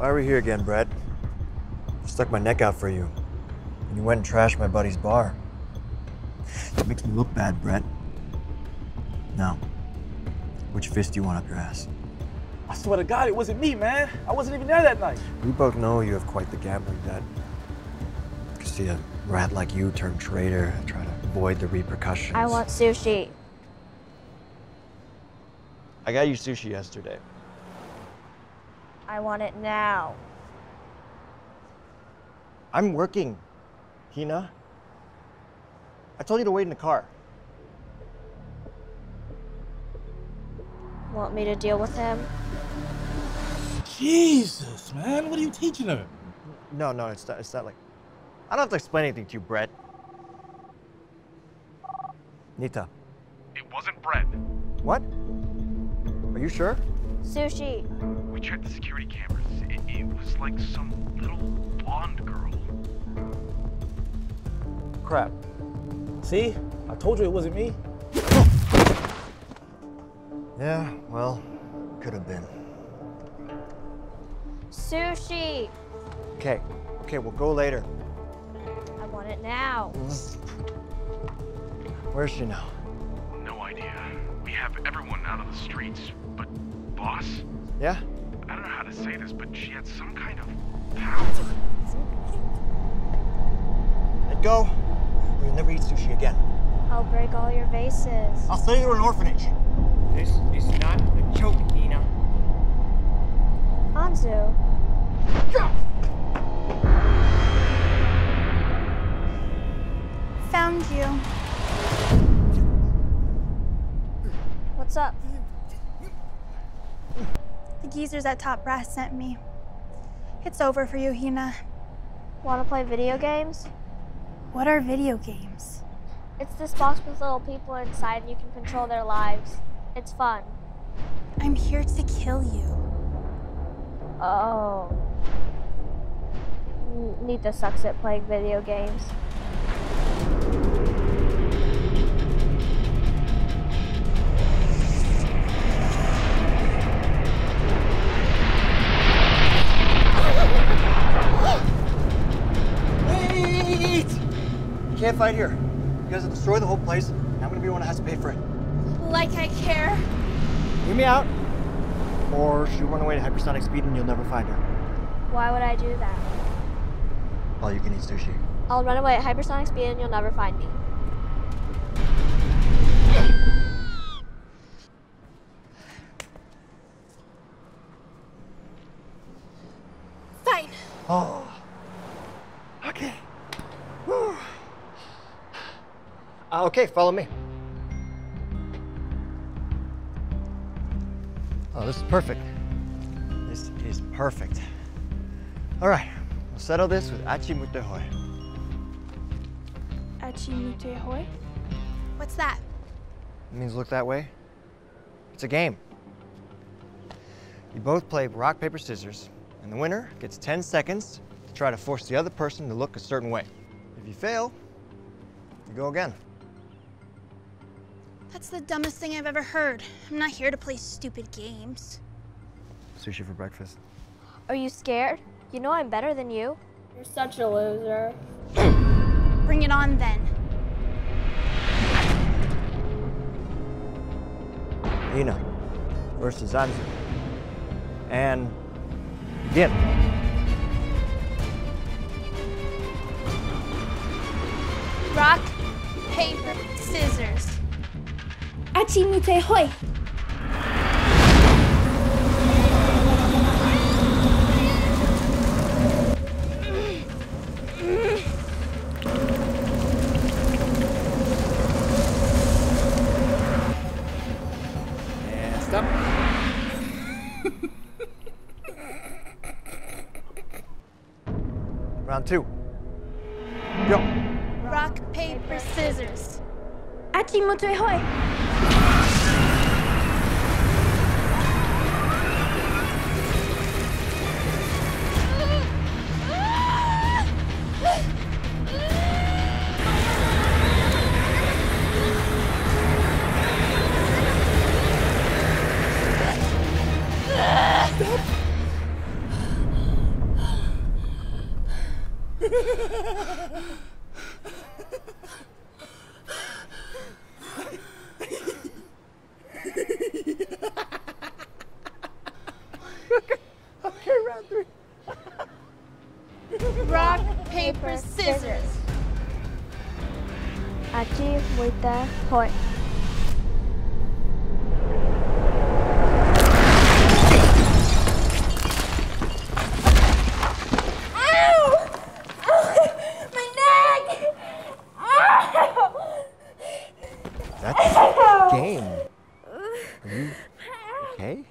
Why are we here again, Brett? I stuck my neck out for you. And you went and trashed my buddy's bar. It makes me look bad, Brett. Now, which fist do you want up your ass? I swear to God, it wasn't me, man. I wasn't even there that night. We both know you have quite the gambling debt. To see a rat like you turn traitor and try to avoid the repercussions. I want sushi. I got you sushi yesterday. I want it now. I'm working, Hina. I told you to wait in the car. Want me to deal with him? Jesus, man. What are you teaching her? No, no, it's not, it's not like. I don't have to explain anything to you, Brett. Nitta. It wasn't Brett. What? Are you sure? Sushi. We checked the security cameras. It, it was like some little blonde girl. Crap. See? I told you it wasn't me. Yeah, well, could have been. Sushi. Okay, okay, we'll go later. I want it now. Where's she now? No idea. We have everyone out of the streets, but boss? Yeah? I don't know how to say this, but she had some kind of power. Let go, or you'll never eat sushi again. I'll break all your vases. I'll send you to an orphanage. This is not a joke, Hina. Anzu. Found you. What's up? Geezers at Top Brass sent me. It's over for you, Hina. Want to play video games? What are video games? It's this box with little people inside and you can control their lives. It's fun. I'm here to kill you. Oh. Nitta sucks at playing video games. Fight here. You guys have destroyed the whole place, and I'm gonna be the one that has to pay for it. Like I care. Hear me out, or she'll run away at hypersonic speed and you'll never find her. Why would I do that? All you can eat sushi. I'll run away at hypersonic speed and you'll never find me. Fine. Oh. Okay. Whew. Uh, okay, follow me. Oh, this is perfect. This is perfect. All right, we'll settle this with Achi Muite Hoi. Achimute hoi? What's that? It means look that way. It's a game. You both play rock, paper, scissors, and the winner gets 10 seconds to try to force the other person to look a certain way. If you fail, you go again. That's the dumbest thing I've ever heard. I'm not here to play stupid games. Sushi for breakfast. Are you scared? You know I'm better than you. You're such a loser. Bring it on then. Hina versus Anzu. And begin. Rock, paper, scissors. Achi muite hoi. Round two. Go. Rock, paper, scissors. Achi muite Rock, paper, scissors. Achi muite hoi. That's game. Are you okay?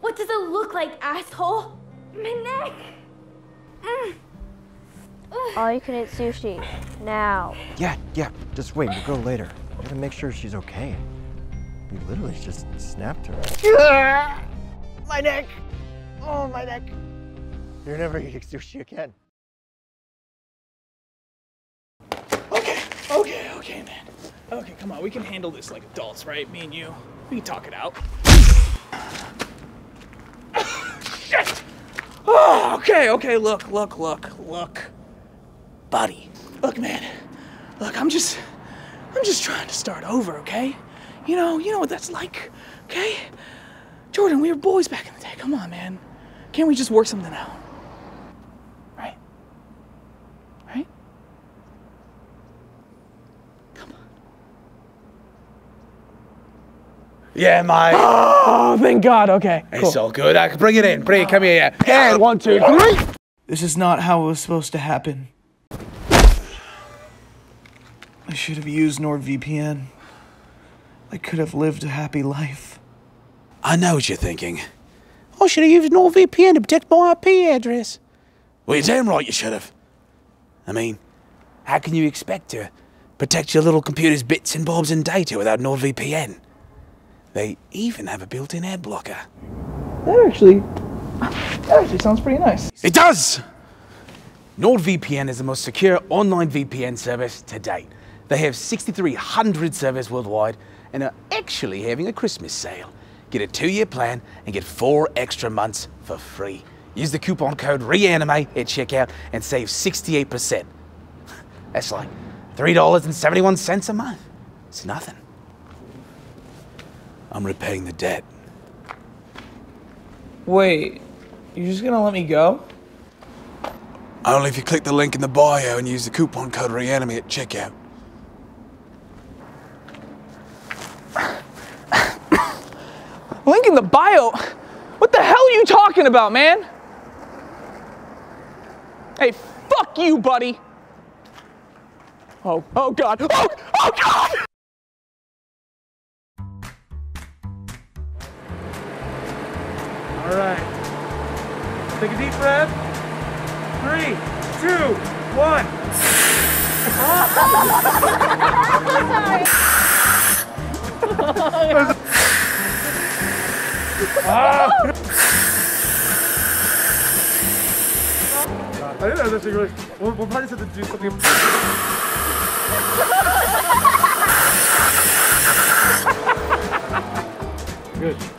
What does it look like, asshole? My neck. Mm. All you can eat sushi. Now. Yeah, yeah. Just wait. We'll go later. I gotta make sure she's okay. You literally just snapped her. My neck. Oh, my neck. You're never eating sushi again. Okay, okay, okay, man. Okay, come on. We can handle this like adults, right? Me and you. We can talk it out. Shit! Oh, okay, okay. Look, look, look, look. Buddy. Look, man. Look, I'm just. I'm just trying to start over, okay? You know, you know what that's like, okay? Jordan, we were boys back in the day. Come on, man. Can't we just work something out? Right? Right? Come on. Yeah, mate. Oh, thank God. Okay. It's all good. I can bring it in. Bring it. Come here. Yeah. And one, two, three. This is not how it was supposed to happen. I should have used NordVPN. I could have lived a happy life. I know what you're thinking. I should have used NordVPN to protect my IP address. Well, you're damn right you should have. I mean, how can you expect to protect your little computer's bits and bobs and data without NordVPN? They even have a built-in ad blocker. That actually, that actually sounds pretty nice. It does! NordVPN is the most secure online VPN service to date. They have 6,300 servers worldwide and are actually having a Christmas sale. Get a two-year plan and get four extra months for free. Use the coupon code REANIME at checkout and save 68%. That's like $3.71 a month. It's nothing. I'm repaying the debt. Wait, you're just gonna let me go? Only if you click the link in the bio and use the coupon code REANIME at checkout. Link in the bio? What the hell are you talking about, man? Hey, fuck you, buddy. Oh, oh God. Oh, oh God! All right. Take a deep breath. Three, two, one. I didn't know this thing really. We'll, we'll probably have to do something. Good.